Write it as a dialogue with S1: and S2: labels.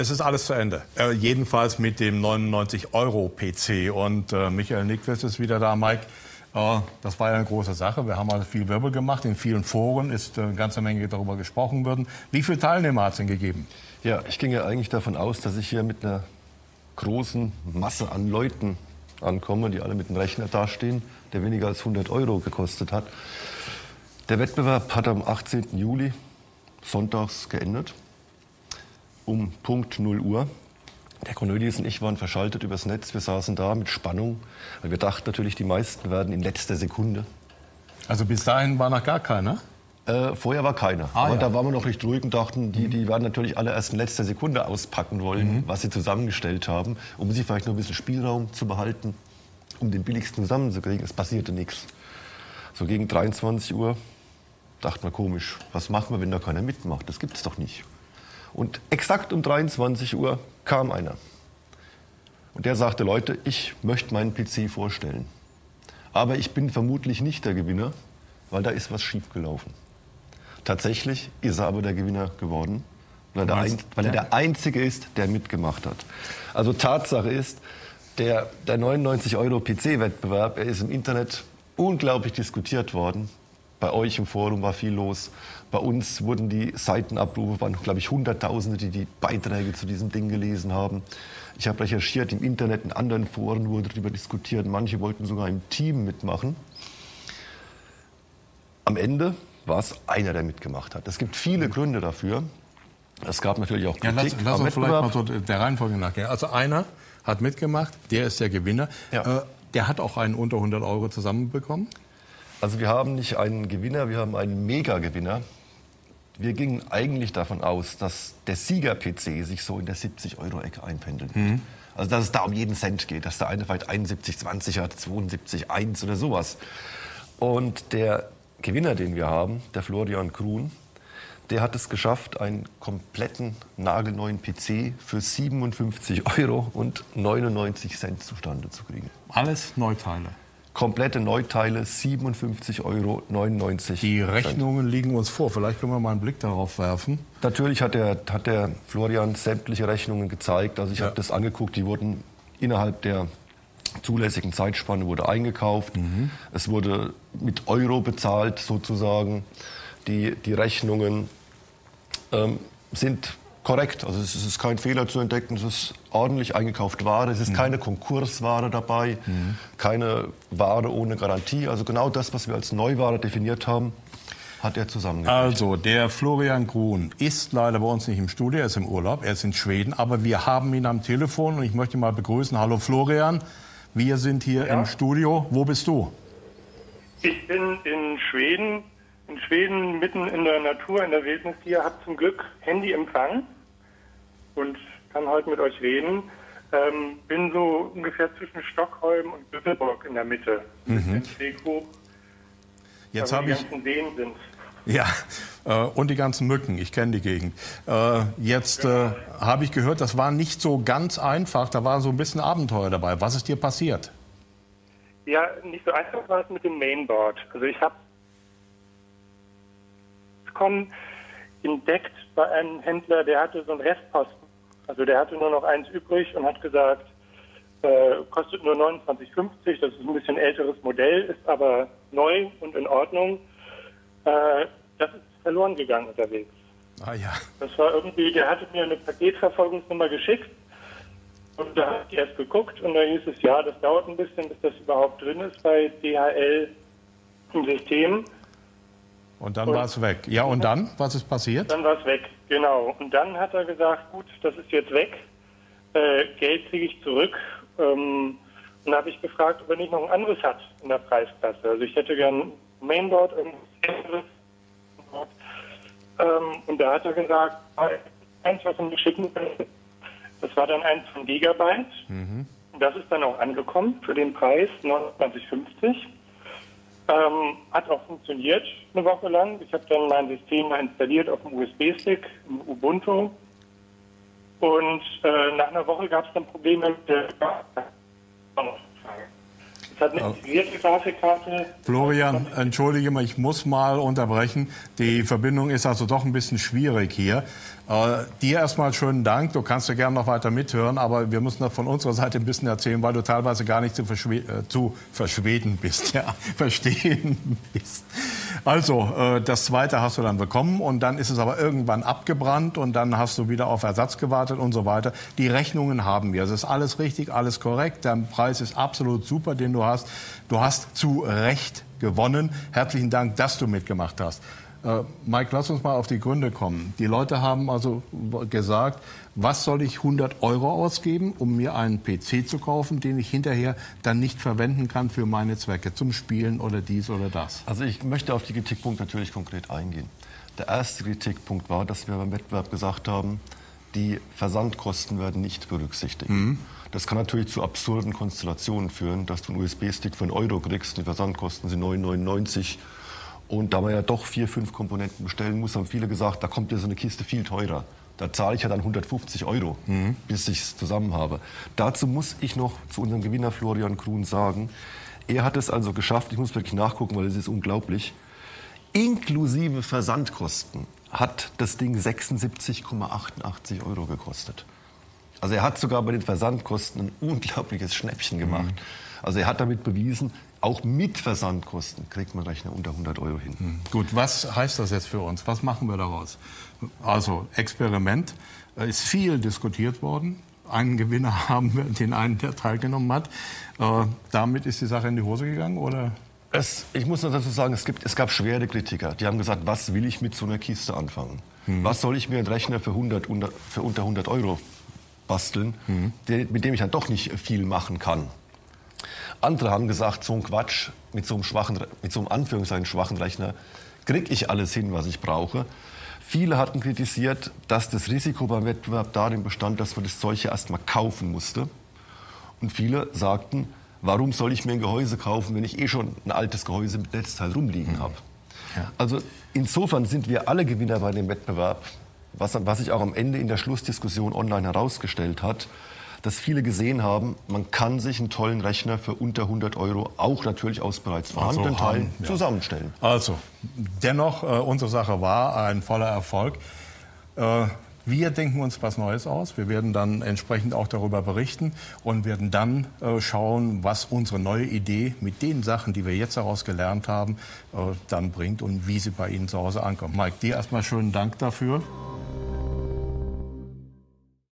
S1: Es ist alles zu Ende. Äh, jedenfalls mit dem 99 Euro PC. Und äh, Michael Nickwitz ist wieder da, Mike. Äh, das war ja eine große Sache. Wir haben also viel Wirbel gemacht. In vielen Foren ist äh, eine ganze Menge darüber gesprochen worden. Wie viele Teilnehmer hat es denn gegeben?
S2: Ja, ich ging ja eigentlich davon aus, dass ich hier mit einer großen Masse an Leuten ankomme, die alle mit dem Rechner dastehen, der weniger als 100 Euro gekostet hat. Der Wettbewerb hat am 18. Juli sonntags geendet um Punkt 0 Uhr. Der Cornelius und ich waren verschaltet übers Netz. Wir saßen da mit Spannung, weil wir dachten natürlich, die meisten werden in letzter Sekunde.
S1: Also bis dahin war noch gar keiner?
S2: Äh, vorher war keiner. Ah, Aber ja. da waren wir noch recht ruhig und dachten, die, die werden natürlich alle erst in letzter Sekunde auspacken wollen, mhm. was sie zusammengestellt haben, um sich vielleicht noch ein bisschen Spielraum zu behalten, um den billigsten zusammenzukriegen. Es passierte nichts. So gegen 23 Uhr dachten wir komisch, was machen wir, wenn da keiner mitmacht? Das gibt es doch nicht. Und exakt um 23 Uhr kam einer. Und der sagte, Leute, ich möchte meinen PC vorstellen. Aber ich bin vermutlich nicht der Gewinner, weil da ist was schiefgelaufen. Tatsächlich ist er aber der Gewinner geworden, weil er, ein, weil er der Einzige ist, der mitgemacht hat. Also Tatsache ist, der, der 99 Euro PC-Wettbewerb, er ist im Internet unglaublich diskutiert worden. Bei euch im Forum war viel los. Bei uns wurden die Seitenabrufe, waren glaube ich Hunderttausende, die die Beiträge zu diesem Ding gelesen haben. Ich habe recherchiert, im Internet, in anderen Foren wurde darüber diskutiert. Manche wollten sogar im Team mitmachen. Am Ende war es einer, der mitgemacht hat. Es gibt viele Gründe dafür. Es gab natürlich auch Kritik.
S1: Ja, lass, lass uns vielleicht mal so der Reihenfolge nachgehen. Also einer hat mitgemacht, der ist der Gewinner. Ja. Äh, der hat auch einen unter 100 Euro zusammenbekommen.
S2: Also wir haben nicht einen Gewinner, wir haben einen Mega-Gewinner. Wir gingen eigentlich davon aus, dass der Sieger-PC sich so in der 70-Euro-Ecke einpendelt. Mhm. Also dass es da um jeden Cent geht, dass der eine vielleicht 71,20 hat, 72,1 oder sowas. Und der Gewinner, den wir haben, der Florian Grun, der hat es geschafft, einen kompletten nagelneuen PC für 57 Euro und 99 Cent zustande zu kriegen.
S1: Alles Neuteile
S2: komplette Neuteile 57,99 Euro.
S1: Die Rechnungen liegen uns vor. Vielleicht können wir mal einen Blick darauf werfen.
S2: Natürlich hat der, hat der Florian sämtliche Rechnungen gezeigt. Also ich ja. habe das angeguckt. Die wurden innerhalb der zulässigen Zeitspanne wurde eingekauft. Mhm. Es wurde mit Euro bezahlt sozusagen. Die, die Rechnungen ähm, sind korrekt. Also es ist kein Fehler zu entdecken. Es ist ordentlich eingekauft Ware. Es ist mhm. keine Konkursware dabei, mhm. keine Ware ohne Garantie. Also genau das, was wir als Neuware definiert haben, hat er zusammengekriegt.
S1: Also der Florian Grun ist leider bei uns nicht im Studio, er ist im Urlaub, er ist in Schweden, aber wir haben ihn am Telefon und ich möchte ihn mal begrüßen. Hallo Florian, wir sind hier ja. im Studio. Wo bist du?
S3: Ich bin in Schweden, in Schweden mitten in der Natur, in der Wildnis hier, habe zum Glück Handyempfang und kann heute mit euch reden. Ähm, bin so ungefähr zwischen Stockholm und Göteborg in der Mitte. Mhm. Hoch,
S1: Jetzt habe ich. Seen sind. Ja, äh, und die ganzen Mücken. Ich kenne die Gegend. Äh, jetzt äh, habe ich gehört, das war nicht so ganz einfach. Da war so ein bisschen Abenteuer dabei. Was ist dir passiert?
S3: Ja, nicht so einfach war es mit dem Mainboard. Also ich habe entdeckt bei einem Händler, der hatte so einen Restposten also der hatte nur noch eins übrig und hat gesagt, äh, kostet nur 29,50, das ist ein bisschen älteres Modell, ist aber neu und in Ordnung. Äh, das ist verloren gegangen unterwegs. Ah ja. Das war irgendwie, der hatte mir eine Paketverfolgungsnummer geschickt und da habe ich erst geguckt und da hieß es, ja, das dauert ein bisschen, bis das überhaupt drin ist bei DHL im System.
S1: Und dann war es weg. Ja, und dann? Was ist passiert?
S3: Dann war es weg, genau. Und dann hat er gesagt, gut, das ist jetzt weg. Äh, Geld kriege ich zurück. Ähm, und dann habe ich gefragt, ob er nicht noch ein anderes hat in der Preisklasse. Also ich hätte gern Mainboard, irgendwas anderes. Ähm, und da hat er gesagt, eins, was er mir schicken will, das war dann eins von Gigabyte. Mhm. Das ist dann auch angekommen für den Preis 29,50. Ähm, hat auch funktioniert eine Woche lang. Ich habe dann mein System installiert auf dem USB-Stick, im Ubuntu. Und äh, nach einer Woche gab es dann Probleme mit der Es hat eine integrierte Grafikkarte.
S1: Florian, entschuldige mal, ich muss mal unterbrechen. Die Verbindung ist also doch ein bisschen schwierig hier. Äh, dir erstmal schönen Dank. Du kannst ja gerne noch weiter mithören, aber wir müssen das von unserer Seite ein bisschen erzählen, weil du teilweise gar nicht zu, verschw äh, zu verschweden bist, ja, verstehen bist. Also, äh, das zweite hast du dann bekommen und dann ist es aber irgendwann abgebrannt und dann hast du wieder auf Ersatz gewartet und so weiter. Die Rechnungen haben wir. Es ist alles richtig, alles korrekt. Der Preis ist absolut super, den du hast. Du hast zu Recht gewonnen. Herzlichen Dank, dass du mitgemacht hast. Äh, Mike, lass uns mal auf die Gründe kommen. Die Leute haben also gesagt, was soll ich 100 Euro ausgeben, um mir einen PC zu kaufen, den ich hinterher dann nicht verwenden kann für meine Zwecke, zum Spielen oder dies oder das?
S2: Also ich möchte auf die Kritikpunkte natürlich konkret eingehen. Der erste Kritikpunkt war, dass wir beim Wettbewerb gesagt haben, die Versandkosten werden nicht berücksichtigt. Mhm. Das kann natürlich zu absurden Konstellationen führen, dass du einen USB-Stick für einen Euro kriegst, die Versandkosten sind 9,99 und da man ja doch vier, fünf Komponenten bestellen muss, haben viele gesagt, da kommt ja so eine Kiste viel teurer. Da zahle ich ja dann 150 Euro, mhm. bis ich es zusammen habe. Dazu muss ich noch zu unserem Gewinner Florian Kuhn sagen, er hat es also geschafft, ich muss wirklich nachgucken, weil es ist unglaublich, inklusive Versandkosten hat das Ding 76,88 Euro gekostet. Also er hat sogar bei den Versandkosten ein unglaubliches Schnäppchen gemacht. Mhm. Also er hat damit bewiesen, auch mit Versandkosten kriegt man Rechner unter 100 Euro hin.
S1: Hm. Gut, was heißt das jetzt für uns? Was machen wir daraus? Also Experiment äh, ist viel diskutiert worden. Einen Gewinner haben wir, den einen, der teilgenommen hat. Äh, damit ist die Sache in die Hose gegangen, oder?
S2: Es, ich muss dazu sagen, es, gibt, es gab schwere Kritiker. Die haben gesagt, was will ich mit so einer Kiste anfangen? Hm. Was soll ich mir einen Rechner für, 100, für unter 100 Euro basteln, hm. der, mit dem ich dann doch nicht viel machen kann? Andere haben gesagt, so ein Quatsch mit so einem schwachen, mit so einem Anführungszeichen schwachen Rechner kriege ich alles hin, was ich brauche. Viele hatten kritisiert, dass das Risiko beim Wettbewerb darin bestand, dass man das Zeug ja erst mal kaufen musste. Und viele sagten, warum soll ich mir ein Gehäuse kaufen, wenn ich eh schon ein altes Gehäuse mit Netzteil rumliegen mhm. habe? Ja. Also insofern sind wir alle Gewinner bei dem Wettbewerb, was, was sich auch am Ende in der Schlussdiskussion online herausgestellt hat dass viele gesehen haben, man kann sich einen tollen Rechner für unter 100 Euro auch natürlich aus bereits vorhandenen also, Teilen ja. zusammenstellen.
S1: Also, dennoch, äh, unsere Sache war ein voller Erfolg. Äh, wir denken uns was Neues aus. Wir werden dann entsprechend auch darüber berichten und werden dann äh, schauen, was unsere neue Idee mit den Sachen, die wir jetzt daraus gelernt haben, äh, dann bringt und wie sie bei Ihnen zu Hause ankommt. Mike, dir erstmal schönen Dank dafür.